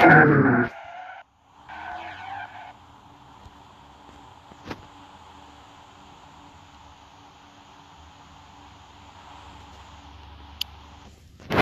Um.